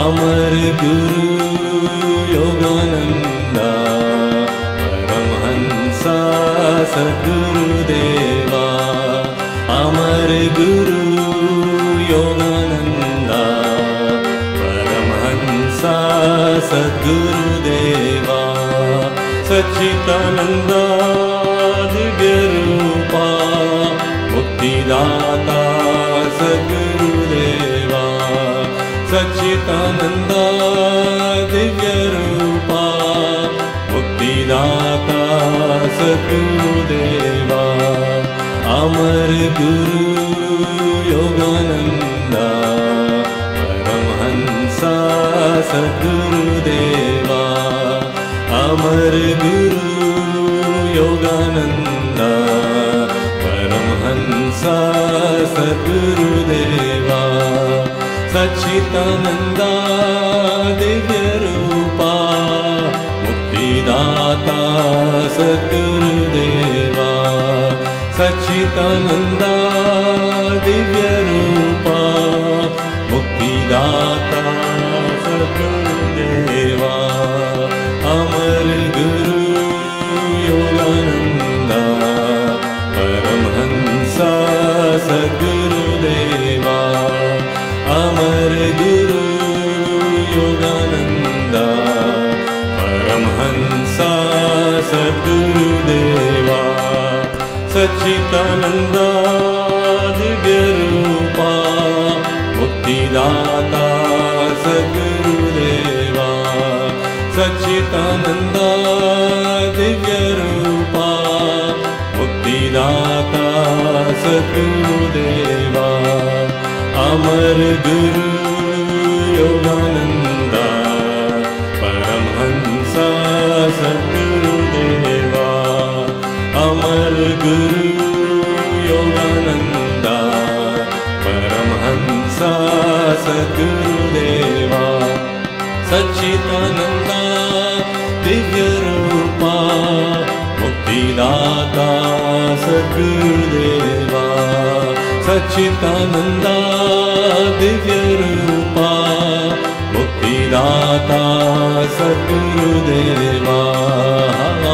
আমার গুরু যোগানন্দা सद्गुरुदेवा अमर गुरु योगानन्दा परमहंसा सद्गुरुदेवा सच्चिदानन्दा दिव्यरूपा मुक्तिदाता सद्गुरुदेवा सच्चिदानन्दा दिव्यरूपा मुक्तिदाता सद्गुरुदेवा अमर गुरु योगानन्दा परमहंसा सद्गुरुदेवा अमर गुरु योगानन्दा परमहंसा सद्गुरुदेवा सच्चिदानन्दा दिव्यरूपा मुक्तिदाता सद्गुरुदेवा सच्चिदानन्दा दिव्यरूपा मुक्तिदाता मुक्तिदाता सद्गुरुदेवा सच्चिदानन्दा दिव्यरूपा मुक्तिदाता सद्गुरुदेवा अमर गुरु योगानन्दा परमहंसा सद्गुरुदेवा अमर गुरु दिव्यरूपा मुक्तिदाता सद्गुरुदेवा मुक्तिदाता सद्गुरुदेवा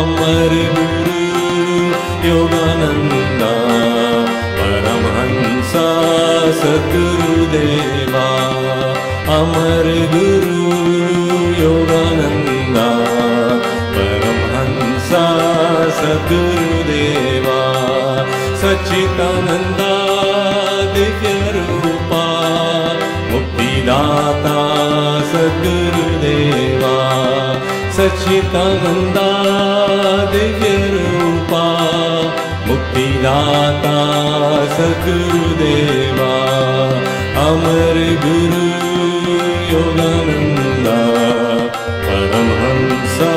अमर गुरु योगानन्दा परमहंसा सद्गुरुदेवा अमर गुरु सद्गुरुदेवा सच्चिदानन्दा दिव्यरूपा मुक्तिदाता सद्गुरुदेवा अमर परमहंसा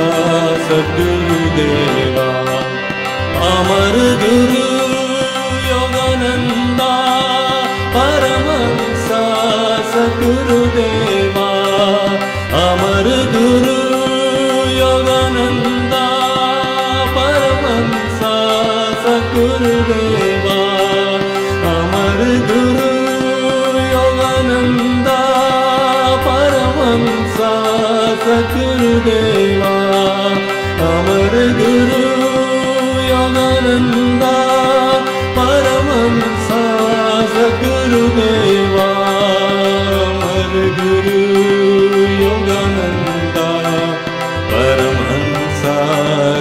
सद्गुरुदेवा अमर गुरु गुरुदेवा अमर गुरु योगानन्दा परमंसा स गुरुदेवामर गुरु योगानन्दा परमंसा स गुरुदेवामर गुरु यगानम स गुरुदेवा गुरु परमहंसा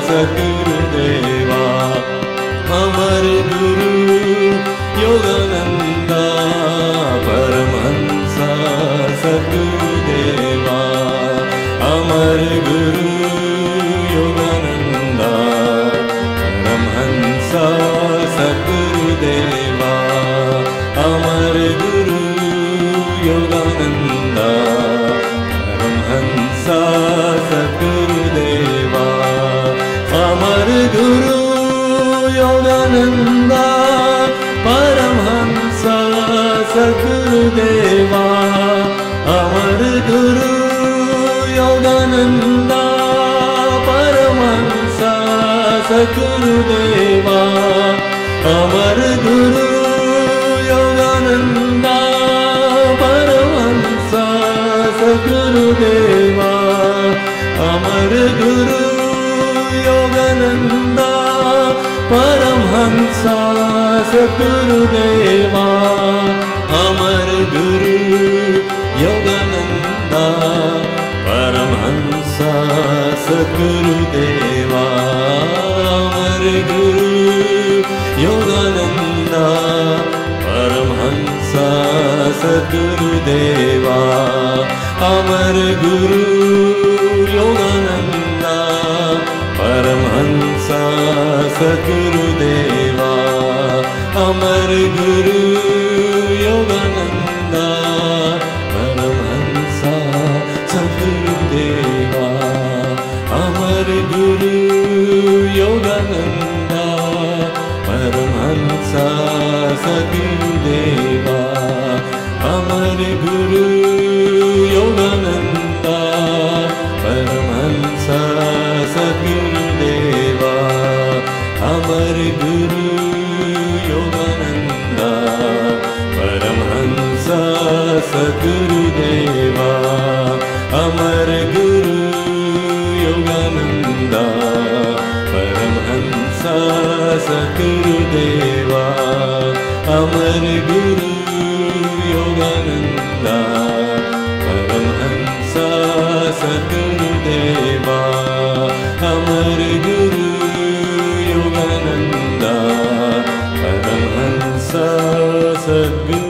सद्गुरुदेवा अमर गुरु योगानन्दा परमहंसा सद्गुरुदेवा अमर गुरु योगानन्दा परमहंसा सद्गुरुदेवा न परमहंस सकृदेवा अमर गुरु योगानन्दा परमहंस सकृदेवा अमर गुरु योगानन्दा परमहंस सकृदेवा अमर गुरु योगानन्दा। परमहंसा सद्गुरुदेवा अमर गुरु परमहंसा सद्गुरुदेवा अमर गुरु परमहंसा सद्गुरुदेवा अमर गुरु परमहंसा सद्गुरुदेवा अमर गुरु योगानन्दा परमहंसा सद्गुरुदेवा सद्गुरुदेवा अमर गुरु योगानन्दा परमहंसा सद्गुरुदेवा अमर गुरु योगानन्दा परमहंसा सद्गुरुदेवा अमर गुरु योगानन्दा परमहंसा सद्गुरु